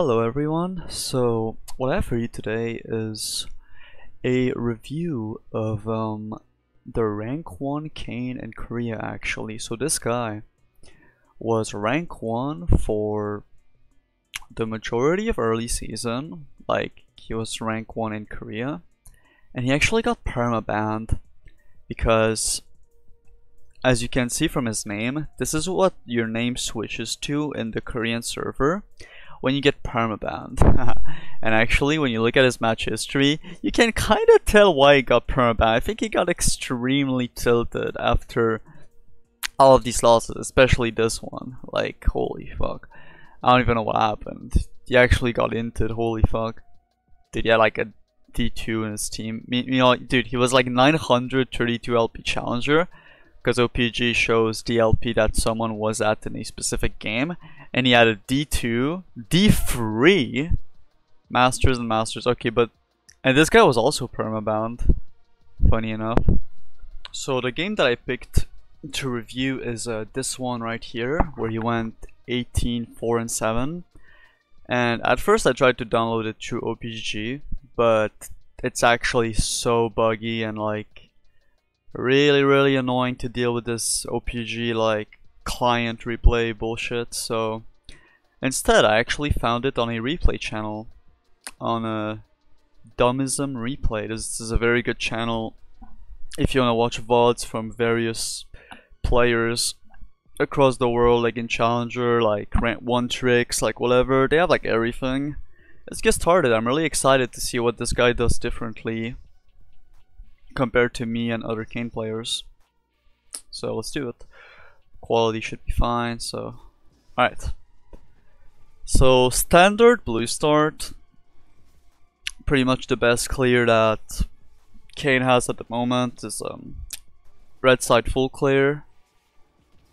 Hello everyone, so what I have for you today is a review of um, the rank 1 Kayn in Korea actually. So this guy was rank 1 for the majority of early season, like he was rank 1 in Korea, and he actually got permabanned because as you can see from his name, this is what your name switches to in the Korean server when you get permabanned. and actually, when you look at his match history, you can kind of tell why he got permabanned. I think he got extremely tilted after all of these losses, especially this one. Like, holy fuck. I don't even know what happened. He actually got into it, holy fuck. Did he have like a D2 in his team? You know, dude, he was like 932 LP challenger because OP.GG shows DLP that someone was at in a specific game, and he had a D2, D3, Masters and Masters. Okay, but and this guy was also permabound. Funny enough. So the game that I picked to review is uh, this one right here, where he went 18, 4, and 7. And at first I tried to download it through OP.GG, but it's actually so buggy and like really really annoying to deal with this OP.GG like client replay bullshit so instead I actually found it on a replay channel on a Dumbism replay. This is a very good channel if you want to watch VODs from various players across the world like in Challenger like Rant 1 tricks like whatever. They have like everything. Let's get started. I'm really excited to see what this guy does differently compared to me and other Kayn players. So let's do it. Quality should be fine, so... Alright. So standard blue start. Pretty much the best clear that Kayn has at the moment is um, red side full clear.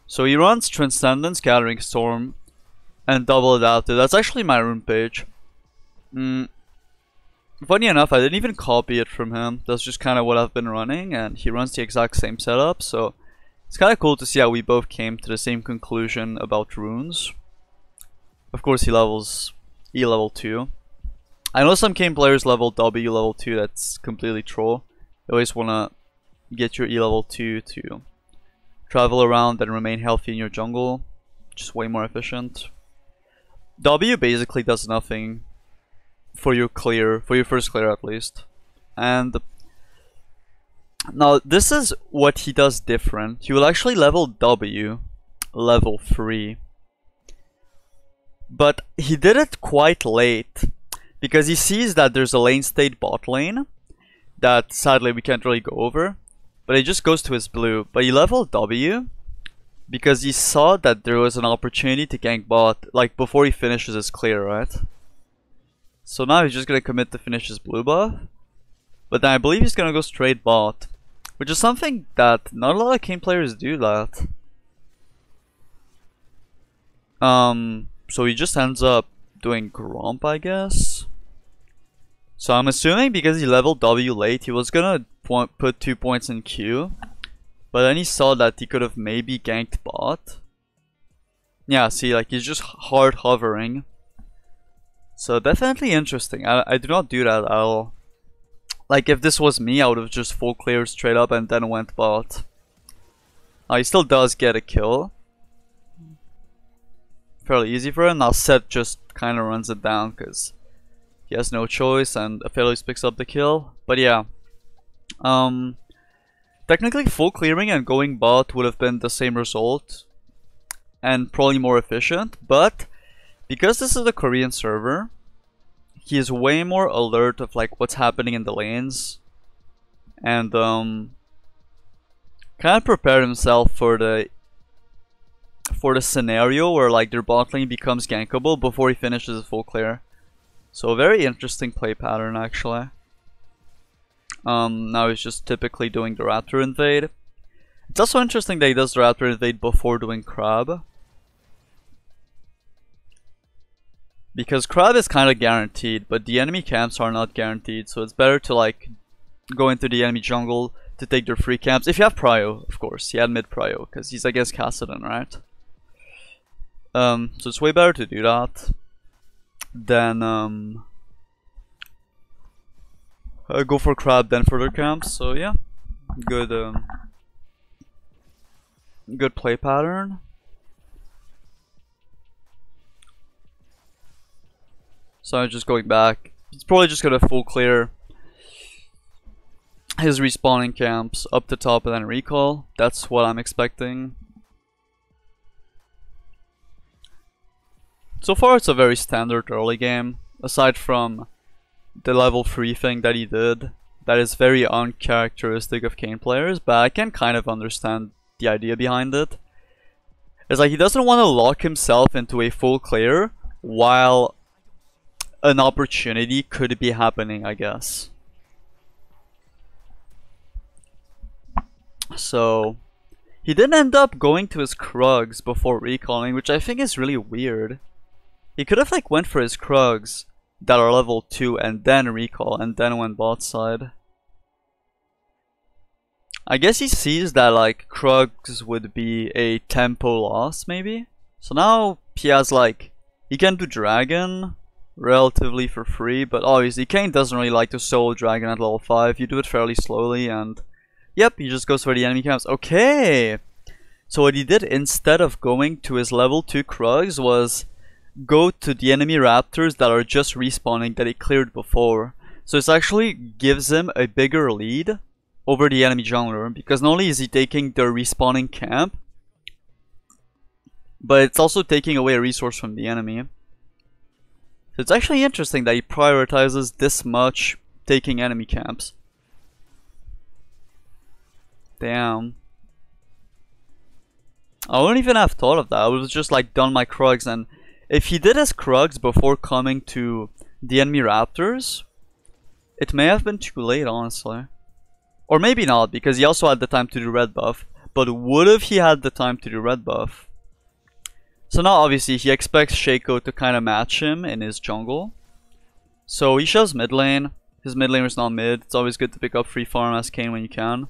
So he runs Transcendence, Gathering Storm, and Double Adaptive. That's actually my rune page. Mm, Funny enough, I didn't even copy it from him. That's just kind of what I've been running, and he runs the exact same setup, so it's kind of cool to see how we both came to the same conclusion about runes. Of course, he levels E level 2. I know some Kayn players level W level 2, that's completely troll. You always want to get your E level 2 to travel around and remain healthy in your jungle. Just way more efficient. W basically does nothing for your clear, for your first clear at least. And now this is what he does different. He will actually level W, level 3. But he did it quite late because he sees that there's a lane state bot lane that sadly we can't really go over. But he just goes to his blue. But he leveled W because he saw that there was an opportunity to gank bot like before he finishes his clear, right? So now he's just gonna commit to finish his blue buff. But then I believe he's gonna go straight bot. Which is something that not a lot of Kayn players do that. Um, so he just ends up doing Gromp, I guess. So I'm assuming because he leveled W late, he was gonna put two points in Q. But then he saw that he could have maybe ganked bot. Yeah, see, like he's just hard hovering. So definitely interesting. I, I do not do that at all. Like if this was me, I would have just full cleared straight up and then went bot. He still does get a kill. Fairly easy for him. Now Sett just kind of runs it down because he has no choice and Aphelios picks up the kill. But yeah. Um, technically full clearing and going bot would have been the same result. And probably more efficient. But because this is a Korean server, he is way more alert of like what's happening in the lanes and um kind of prepare himself for the for the scenario where like their bot lane becomes gankable before he finishes full clear. So a very interesting play pattern actually. Um, now he's just typically doing the Raptor invade. It's also interesting that he does the Raptor invade before doing Crab. Because crab is kind of guaranteed, but the enemy camps are not guaranteed, so it's better to like go into the enemy jungle to take their free camps. If you have prio, of course. He had mid prio, because he's against Kassadin, right? Um, so it's way better to do that. than um, uh, go for crab, then further camps. So yeah, good, um, good play pattern. So I'm just going back. He's probably just gonna full clear his respawning camps up the top and then recall. That's what I'm expecting. So far it's a very standard early game, aside from the level 3 thing that he did. That is very uncharacteristic of Kayn players, but I can kind of understand the idea behind it. It's like he doesn't want to lock himself into a full clear while an opportunity could be happening, I guess. So, he did not end up going to his Krugs before recalling, which I think is really weird. He could have like went for his Krugs that are level 2 and then recall and then went bot side. I guess he sees that like Krugs would be a tempo loss maybe. So now he has like, he can do Dragon, relatively for free, but obviously Kayn doesn't really like to solo dragon at level 5. You do it fairly slowly and yep, he just goes for the enemy camps. Okay! So what he did instead of going to his level 2 Krugs was go to the enemy raptors that are just respawning that he cleared before. So this actually gives him a bigger lead over the enemy jungler because not only is he taking the respawning camp, but it's also taking away a resource from the enemy. So it's actually interesting that he prioritizes this much taking enemy camps. Damn. I wouldn't even have thought of that. I was just like done my Krugs and if he did his Krugs before coming to the enemy Raptors, it may have been too late honestly. Or maybe not because he also had the time to do red buff. But would have he had the time to do red buff? So now obviously he expects Shaco to kind of match him in his jungle. So he shows mid lane. His mid laner is not mid. It's always good to pick up free farm as Kayn when you can.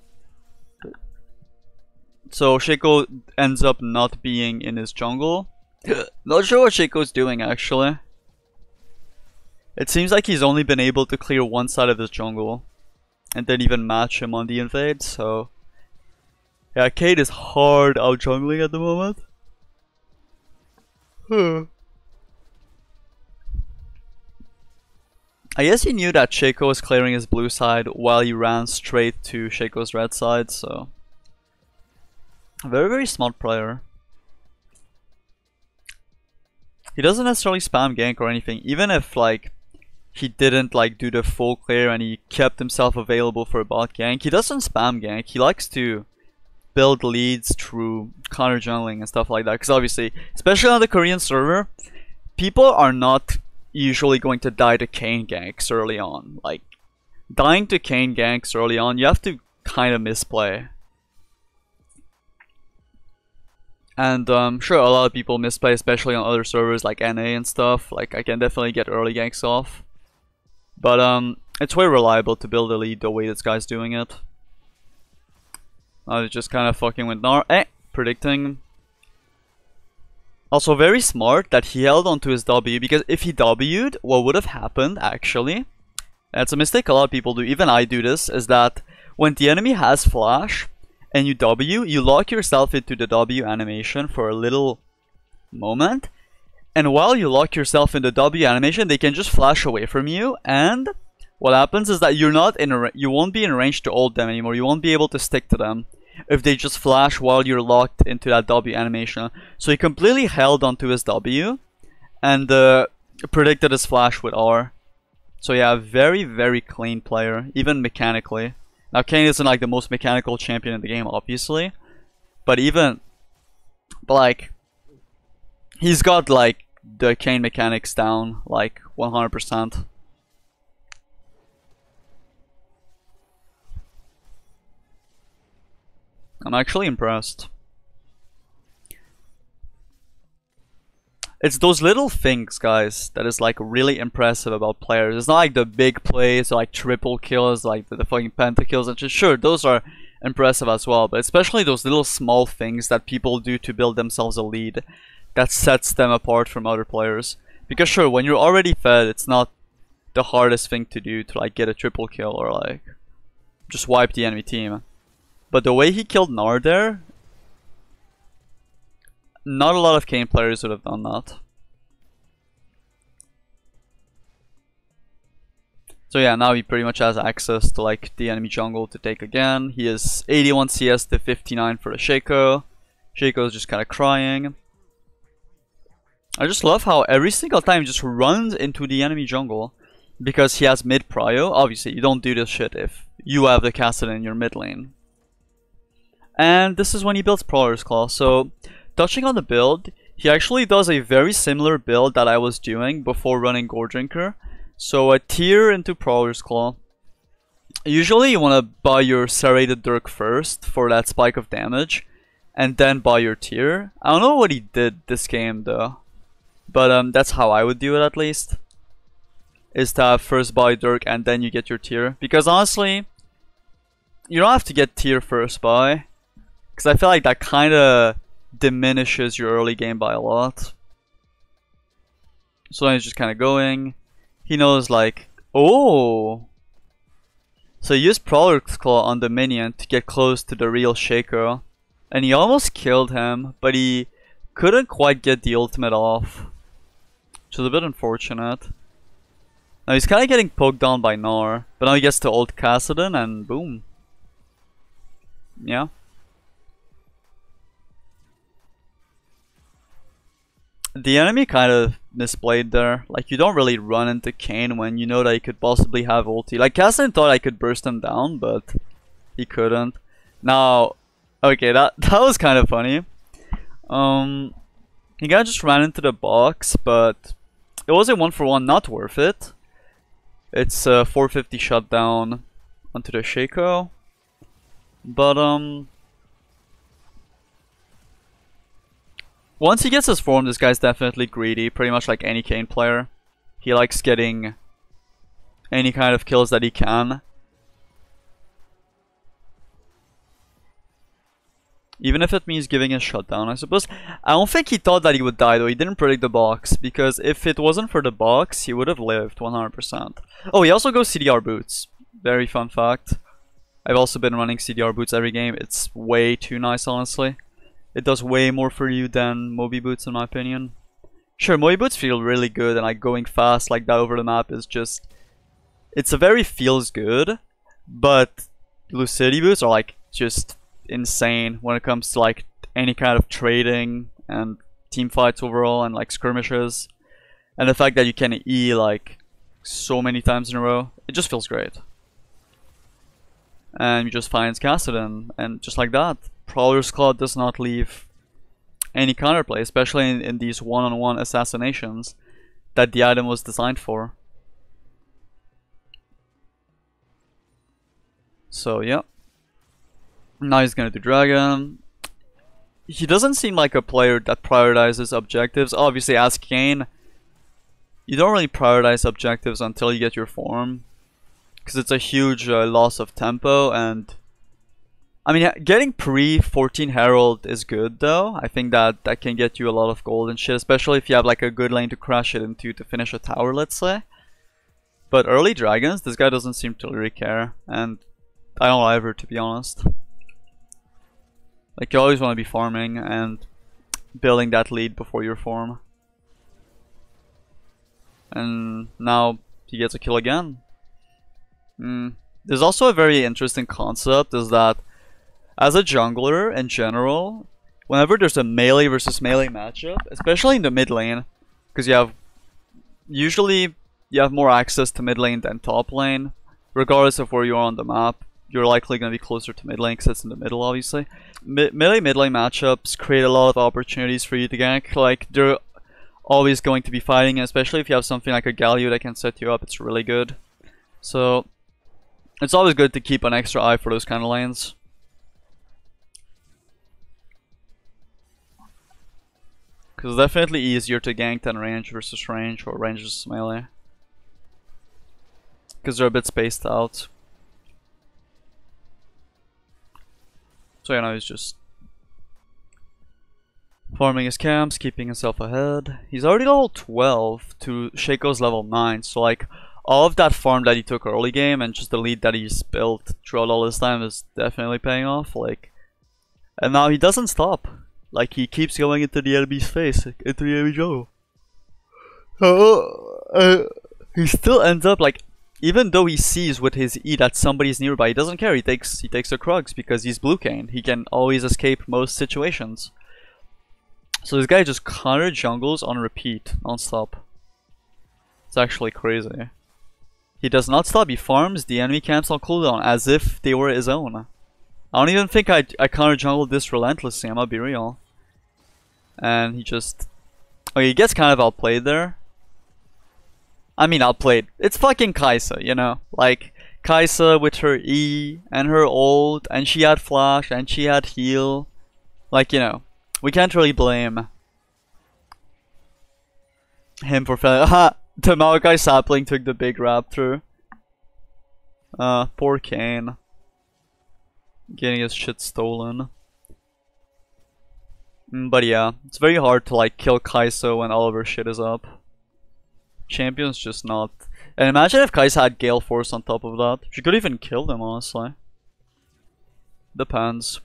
So Shaco ends up not being in his jungle. not sure what Shaco's doing actually. It seems like he's only been able to clear one side of his jungle. And then even match him on the invade, so... Yeah, Kayn is hard out jungling at the moment. Hmm. I guess he knew that Shaco was clearing his blue side while he ran straight to Shaco's red side, so... Very, very smart player. He doesn't necessarily spam gank or anything, even if, like, he didn't, like, do the full clear and he kept himself available for a bot gank. He doesn't spam gank, he likes to build leads through counter jungling and stuff like that. Because obviously, especially on the Korean server, people are not usually going to die to Kayn ganks early on. Like, dying to Kayn ganks early on, you have to kind of misplay. And um, sure, a lot of people misplay, especially on other servers like NA and stuff. Like, I can definitely get early ganks off. But um, it's way reliable to build a lead the way this guy's doing it. I was just kind of fucking with Gnar. Eh, predicting. Also very smart that he held onto his W because if he W'd, what would have happened actually, that's a mistake a lot of people do, even I do this, is that when the enemy has flash and you W, you lock yourself into the W animation for a little moment. And while you lock yourself in the W animation, they can just flash away from you and what happens is that you're not in a, you won't be in range to ult them anymore. You won't be able to stick to them if they just flash while you're locked into that W animation. So he completely held onto his W and uh, predicted his flash with R. So yeah, very, very clean player, even mechanically. Now Kayn isn't like the most mechanical champion in the game, obviously. But even, but like, he's got like the Kayn mechanics down, like 100%. I'm actually impressed. It's those little things, guys, that is like really impressive about players. It's not like the big plays, like triple kills, like the, the fucking pentakills, and sure, those are impressive as well, but especially those little small things that people do to build themselves a lead that sets them apart from other players. Because sure, when you're already fed, it's not the hardest thing to do to like get a triple kill or like just wipe the enemy team. But the way he killed Gnar there, not a lot of Kayn players would have done that. So yeah, now he pretty much has access to like the enemy jungle to take again. He is 81 CS to 59 for the Shaco. Is just kind of crying. I just love how every single time he just runs into the enemy jungle because he has mid prio. Obviously, you don't do this shit if you have the Kassadin in your mid lane. And this is when he builds Prowler's Claw. So, touching on the build, he actually does a very similar build that I was doing before running Goredrinker. So a tier into Prowler's Claw. Usually you want to buy your Serrated Dirk first for that spike of damage. And then buy your tier. I don't know what he did this game though. But um, that's how I would do it at least. Is to first buy Dirk and then you get your tier. Because honestly, you don't have to get tier first buy. Because I feel like that kind of diminishes your early game by a lot. So he's just kind of going. He knows like, oh. So he used Prowler's Claw on the minion to get close to the real Shaco. And he almost killed him, but he couldn't quite get the ultimate off. Which is a bit unfortunate. Now he's kind of getting poked down by Gnar, but now he gets to ult Kassadin and boom. Yeah. The enemy kind of misplayed there. Like, you don't really run into Kayn when you know that he could possibly have ulti. Like, Kassadin thought I could burst him down, but he couldn't. Now, okay, that, that was kind of funny. Um, he kind of just ran into the box, but it was a one for one, not worth it. It's a 450 shutdown onto the Shaco. But, um, Once he gets his form, this guy's definitely greedy, pretty much like any Kayn player. He likes getting any kind of kills that he can. Even if it means giving a shutdown, I suppose. I don't think he thought that he would die though, he didn't predict the box, because if it wasn't for the box, he would have lived 100%. Oh, he also goes CDR boots. Very fun fact. I've also been running CDR boots every game, it's way too nice honestly. It does way more for you than Moby Boots in my opinion. Sure, Moby Boots feel really good and like going fast like that over the map is just... It's a very feels good, but Lucidity Boots are like just insane when it comes to like any kind of trading and team fights overall and like skirmishes. And the fact that you can E like so many times in a row, it just feels great. And you just find Kassadin and just like that, Prowler's Claw does not leave any counterplay, especially in, in these one-on-one -on -one assassinations that the item was designed for. So yeah. Now he's gonna do Dragon. He doesn't seem like a player that prioritizes objectives. Obviously, as Kayn, you don't really prioritize objectives until you get your form. Because it's a huge uh, loss of tempo and I mean, getting pre 14 Herald is good though. I think that that can get you a lot of gold and shit, especially if you have like a good lane to crash it into to finish a tower, let's say. But early dragons, this guy doesn't seem to really care, and I don't ever, to be honest. Like you always want to be farming and building that lead before your form. And now he gets a kill again. Mm. There's also a very interesting concept is that as a jungler in general, whenever there's a melee versus melee matchup, especially in the mid lane, because you have usually you have more access to mid lane than top lane, regardless of where you are on the map. You're likely going to be closer to mid lane because it's in the middle, obviously. Mid melee mid lane matchups create a lot of opportunities for you to gank. Like they're always going to be fighting, especially if you have something like a Galio that can set you up. It's really good. So it's always good to keep an extra eye for those kind of lanes. It's definitely easier to gank than range versus range or range versus melee. Because they're a bit spaced out. So yeah, now he's just... Farming his camps, keeping himself ahead. He's already level 12 to Shaco's level 9, so like all of that farm that he took early game and just the lead that he's built throughout all this time is definitely paying off. Like, and now he doesn't stop. Like he keeps going into the enemy's face, into the enemy jungle. Uh, uh, he still ends up like, even though he sees with his E that somebody's nearby, he doesn't care. He takes he takes the Krugs because he's Blue Kayn. He can always escape most situations. So this guy just counter jungles on repeat, non-stop. It's actually crazy. He does not stop, he farms the enemy camps on cooldown as if they were his own. I don't even think I, I counter jungle this relentlessly, I'm gonna be real. And he just... Okay, he gets kind of outplayed there. I mean outplayed. It's fucking Kai'Sa, you know? Like, Kai'Sa with her E and her ult, and she had flash, and she had heal. Like, you know, we can't really blame him for failing. Ha! the Maokai sapling took the big raptor. Uh, poor Kayn. Getting his shit stolen. Mm, but yeah, it's very hard to like kill Kai'Sa when all of her shit is up. Champion's just not. And imagine if Kai'Sa had Gale Force on top of that. She could even kill them, honestly. Depends.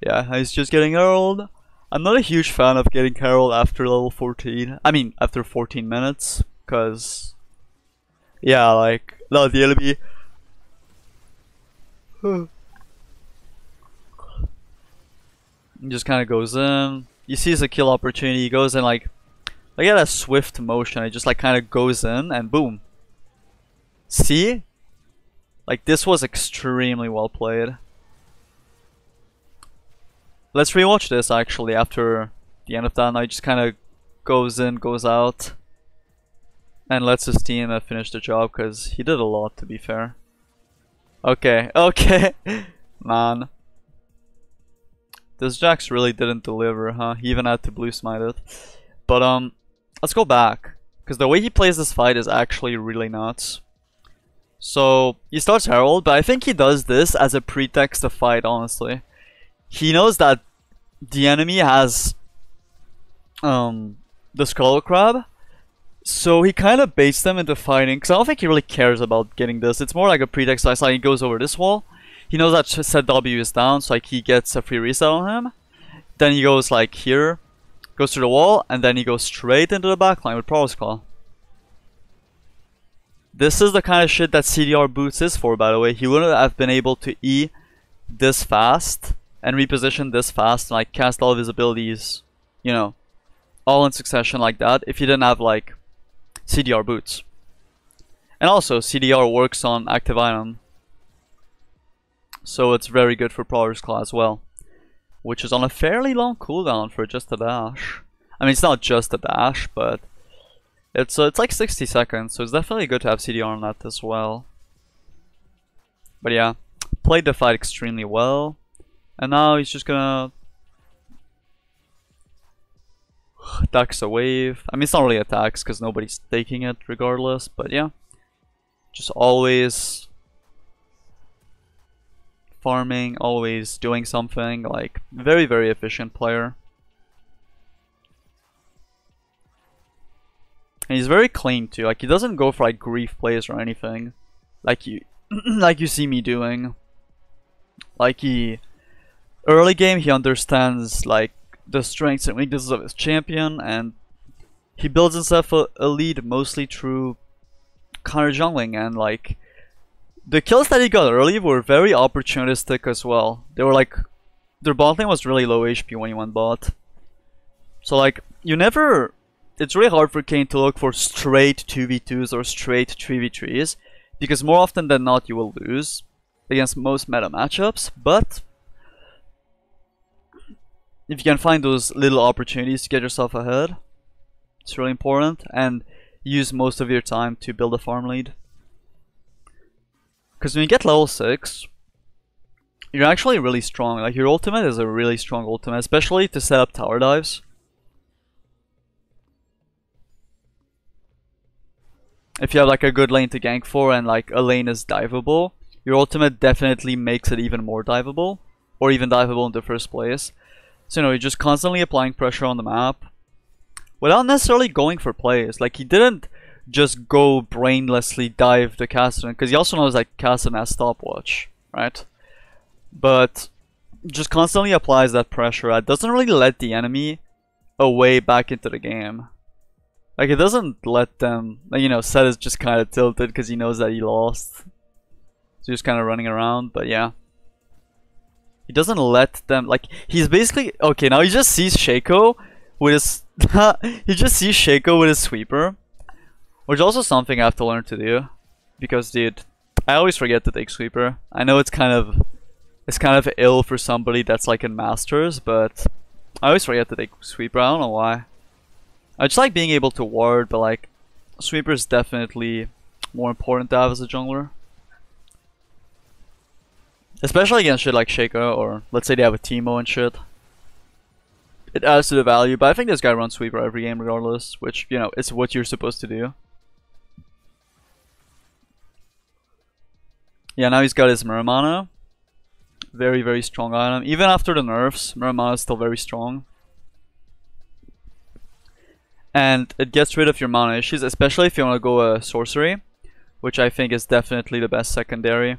Yeah, he's just getting old. I'm not a huge fan of getting Herald after level 14. I mean, after 14 minutes, because... Yeah, like, the enemy... just kind of goes in. He sees a kill opportunity, he goes in like... Look at that swift motion, it just like kind of goes in and boom. See? Like, this was extremely well played. Let's rewatch this actually after the end of that night. Just kind of goes in, goes out, and lets his team finish the job because he did a lot to be fair. Okay, okay, man. This Jax really didn't deliver, huh? He even had to blue smite it. But um, let's go back because the way he plays this fight is actually really nuts. So he starts Herald, but I think he does this as a pretext to fight, honestly he knows that the enemy has um, the Scuttle Crab, so he kind of baits them into fighting, because I don't think he really cares about getting this. It's more like a pretext, like he goes over this wall. He knows that Sett W is down, so like he gets a free reset on him. Then he goes like here, goes to the wall, and then he goes straight into the backline with Prowler's Claw. This is the kind of shit that CDR boots is for, by the way. He wouldn't have been able to E this fast and reposition this fast and like cast all of his abilities, you know, all in succession like that if you didn't have like CDR boots. And also CDR works on active item. So it's very good for Prowler's Claw as well. Which is on a fairly long cooldown for just a dash. I mean it's not just a dash, but it's uh, it's like 60 seconds, so it's definitely good to have CDR on that as well. But yeah, played the fight extremely well. And now he's just gonna attacks a wave. I mean, it's not really attacks because nobody's taking it regardless, but yeah. Just always farming, always doing something, like very, very efficient player. And he's very clean too, like he doesn't go for like grief plays or anything. Like you like you see me doing. Like he early game he understands like the strengths and weaknesses of his champion and he builds himself a, a lead mostly through counter jungling and like the kills that he got early were very opportunistic as well. They were like their bot lane was really low HP when he went bot. So like you never it's really hard for Kayn to look for straight 2v2s or straight 3v3s because more often than not you will lose against most meta matchups, but if you can find those little opportunities to get yourself ahead, it's really important and use most of your time to build a farm lead. Because when you get level 6, you're actually really strong. Like your ultimate is a really strong ultimate, especially to set up tower dives. If you have like a good lane to gank for and like a lane is diveable, your ultimate definitely makes it even more diveable. Or even diveable in the first place. So, you know, he's just constantly applying pressure on the map without necessarily going for plays. Like, he didn't just go brainlessly dive the Kassadin, because he also knows that Kassadin has stopwatch, right? But just constantly applies that pressure. It doesn't really let the enemy away back into the game. Like, it doesn't let them, you know, Sett is just kind of tilted because he knows that he lost. So he's kind of running around, but yeah. He doesn't let them, like, he's basically, okay, now he just sees Shaco with his, he just sees Shaco with his sweeper. Which also something I have to learn to do. Because, dude, I always forget to take sweeper. I know it's kind of, it's kind of ill for somebody that's like in Masters, but I always forget to take sweeper, I don't know why. I just like being able to ward, but like, sweeper is definitely more important to have as a jungler. Especially against shit like Shaco, or let's say they have a Teemo and shit. It adds to the value, but I think this guy runs sweeper every game regardless, which, you know, it's what you're supposed to do. Yeah, now he's got his Muramana. Very, very strong item. Even after the nerfs, Muramana is still very strong. And it gets rid of your mana issues, especially if you want to go a sorcery, which I think is definitely the best secondary.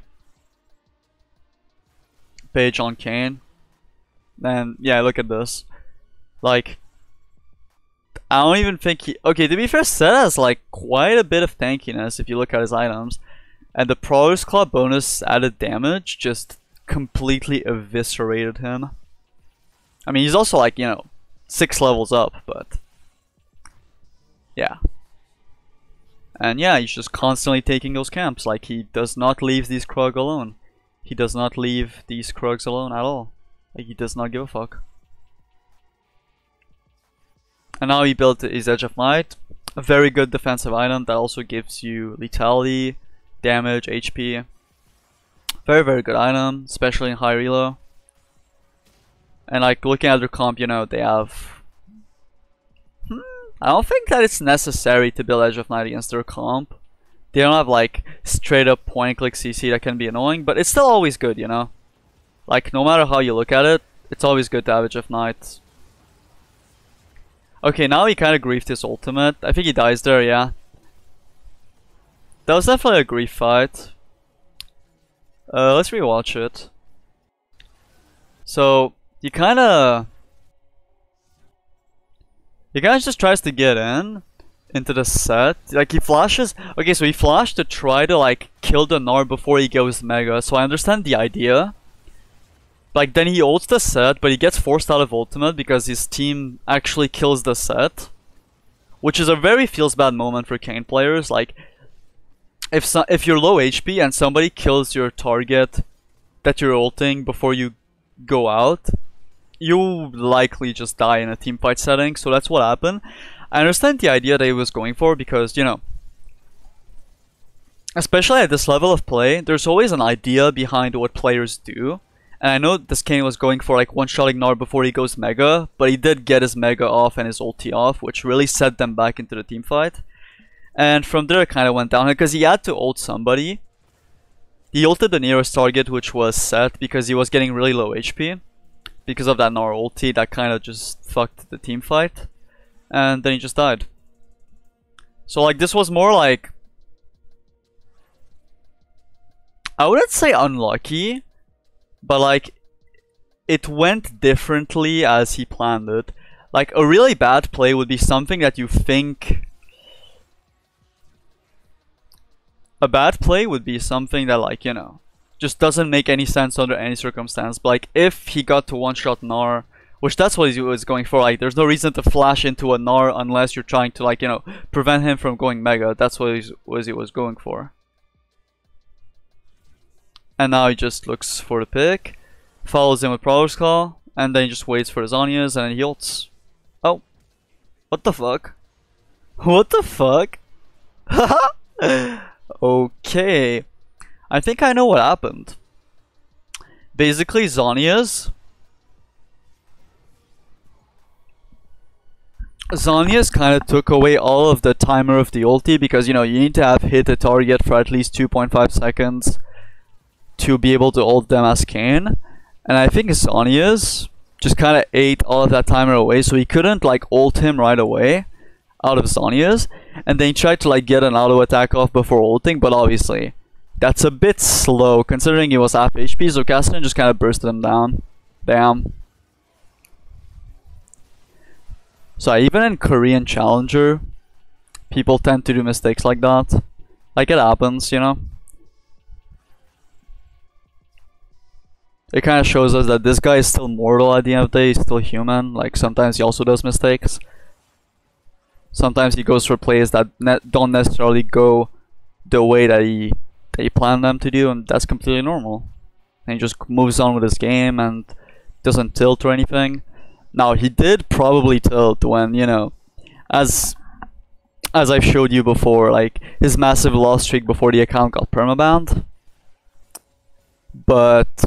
Page on Kayn, And yeah, look at this. Like, I don't even think he... Okay, to be fair, Sett has like quite a bit of tankiness if you look at his items. And the Prowler's Claw bonus added damage just completely eviscerated him. I mean, he's also like, you know, six levels up, but... Yeah. And yeah, he's just constantly taking those camps. Like, he does not leave these Krug alone. He does not leave these Krugs alone at all. Like, he does not give a fuck. And now he built his Edge of Night. A very good defensive item that also gives you lethality, damage, HP. Very, very good item, especially in high relo. And like looking at their comp, you know, they have... Hmm, I don't think that it's necessary to build Edge of Night against their comp. They don't have like straight up point click CC that can be annoying, but it's still always good, you know? Like no matter how you look at it, it's always good to have a of Night. Okay, now he kind of griefed his ultimate. I think he dies there, yeah. That was definitely a grief fight. Uh, let's rewatch it. So, he kinda... He kinda just tries to get in into the Sett. Like, he flashes... Okay, so he flashed to try to, like, kill the Gnar before he goes Mega. So I understand the idea. Like, then he ults the Sett, but he gets forced out of ultimate because his team actually kills the Sett, Which is a very feels bad moment for Kayn players. Like, if so, if you're low HP and somebody kills your target that you're ulting before you go out, you likely just die in a team fight setting. So that's what happened. I understand the idea that he was going for because you know, especially at this level of play, there's always an idea behind what players do. And I know this Kayn was going for like one-shotting Gnar before he goes Mega, but he did get his Mega off and his ulti off, which really set them back into the team fight. And from there it kind of went down because he had to ult somebody. He ulted the nearest target which was Sett because he was getting really low HP. Because of that Gnar ulti that kind of just fucked the team fight. And then he just died. So like this was more like... I wouldn't say unlucky. But like it went differently as he planned it. Like a really bad play would be something that you think a bad play would be something that like, you know, just doesn't make any sense under any circumstance. But like if he got to one-shot Gnar, which that's what he was going for, like there's no reason to flash into a Gnar unless you're trying to like, you know, prevent him from going Mega. That's what he was, he was going for. And now he just looks for the pick, follows him with Prowler's Claw, and then he just waits for his and he ults. Oh. What the fuck? What the fuck? Okay. I think I know what happened. Basically, Zhonya's... Zhonya's kind of took away all of the timer of the ulti because, you know, you need to have hit a target for at least 2.5 seconds to be able to ult them as Kayn. And I think Zhonya's just kind of ate all of that timer away, so he couldn't like ult him right away out of Zhonya's, and then he tried to like get an auto attack off before ulting, but obviously that's a bit slow considering he was half HP, so Kassadin just kind of bursted him down. Damn. So even in Korean Challenger, people tend to do mistakes like that. Like it happens, you know? It kind of shows us that this guy is still mortal at the end of the day, he's still human. Like sometimes he also does mistakes. Sometimes he goes for plays that ne don't necessarily go the way that he that he planned them to do, and that's completely normal. And he just moves on with his game and doesn't tilt or anything. Now he did probably tilt when you know, as as I've showed you before, like his massive loss streak before the account got permabanned. But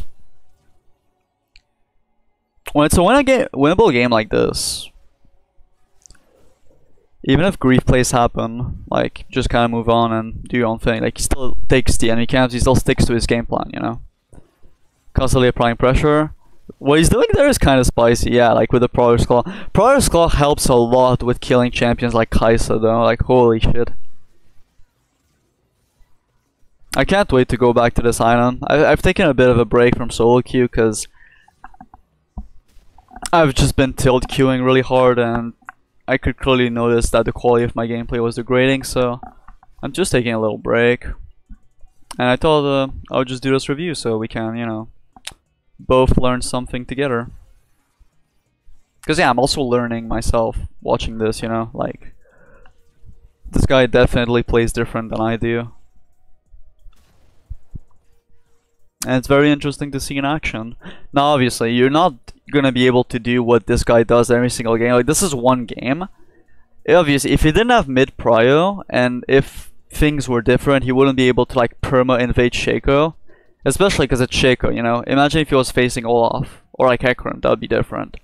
when it's a win game, winnable game like this, even if grief plays happen, like just kind of move on and do your own thing. Like he still takes the enemy camps, he still sticks to his game plan, you know. Constantly applying pressure. What he's doing there is kind of spicy, yeah, like with the Prowler's Claw. Prowler's Claw helps a lot with killing champions like Kai'Sa though, like holy shit. I can't wait to go back to this island. I I've taken a bit of a break from solo queue because I've just been tilt queuing really hard and I could clearly notice that the quality of my gameplay was degrading, so I'm just taking a little break. And I thought uh, I would just do this review so we can, you know, both learn something together. Because yeah, I'm also learning myself watching this, you know, like this guy definitely plays different than I do. And it's very interesting to see in action. Now obviously, you're not gonna be able to do what this guy does every single game. Like this is one game. Obviously, if he didn't have mid prio and if things were different, he wouldn't be able to like perma invade Shaco. Especially because it's Shaco, you know. Imagine if he was facing Olaf or like Hecarim, that would be different.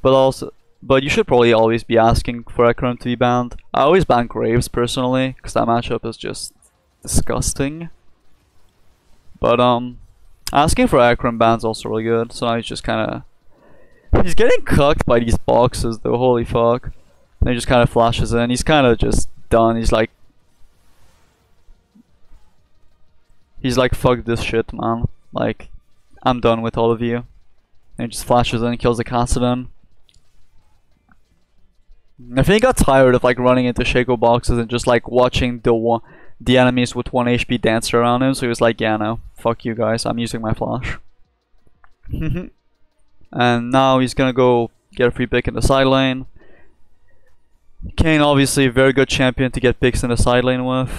But also, but you should probably always be asking for Hecarim to be banned. I always ban Graves personally, because that matchup is just disgusting. But um, Asking for Hecarim ban's also really good, so now he's just kinda... He's getting cucked by these boxes though, holy fuck. And he just kinda flashes in, he's kinda just done, he's like... He's like, fuck this shit, man. Like, I'm done with all of you. And he just flashes in, and kills the Kassadin. I think he got tired of like running into Shaco boxes and just like watching the one the enemies with 1 HP danced around him, so he was like, yeah, no, fuck you guys, I'm using my flash. and now he's gonna go get a free pick in the side lane. Kayn obviously very good champion to get picks in the side lane with.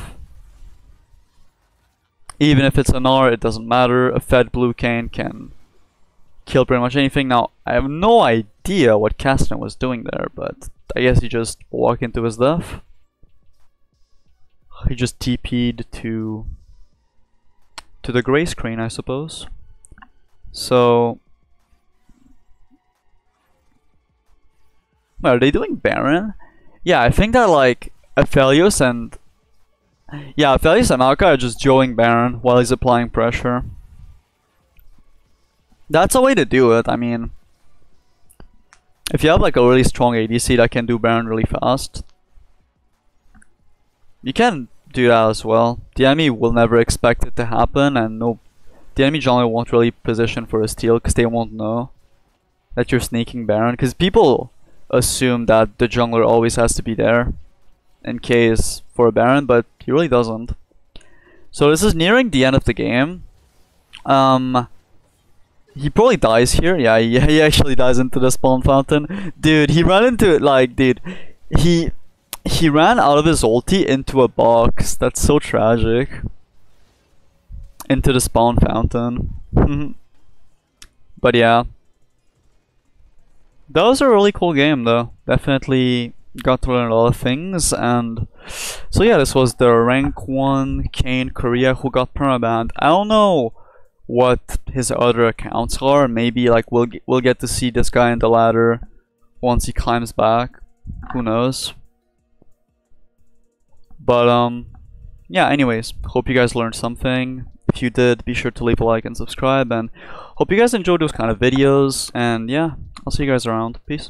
Even if it's an R, it doesn't matter. A fed blue Kayn can kill pretty much anything. Now, I have no idea what Kassadin was doing there, but I guess he just walked into his death. He just TP'd to to the gray screen, I suppose. So are they doing Baron? Yeah, I think that like Aphelios and yeah, Aphelios and Maokai are just joeing Baron while he's applying pressure. That's a way to do it, I mean if you have like a really strong ADC that can do Baron really fast, you can do that as well. The enemy will never expect it to happen and no the enemy jungler won't really position for a steal because they won't know that you're sneaking Baron because people assume that the jungler always has to be there in case for a Baron but he really doesn't. So this is nearing the end of the game. Um, he probably dies here. Yeah, he, he actually dies into the spawn fountain. Dude, he ran into it like, dude, he he ran out of his ulti into a box. That's so tragic. Into the spawn fountain. but yeah. That was a really cool game though. Definitely got to learn a lot of things and so yeah this was the rank 1 Kayn Korea who got permabanned. I don't know what his other accounts are. Maybe like we'll we'll get to see this guy in the ladder once he climbs back. Who knows? But um, yeah. Anyways, hope you guys learned something. If you did, be sure to leave a like and subscribe, and hope you guys enjoyed those kind of videos, and yeah, I'll see you guys around. Peace.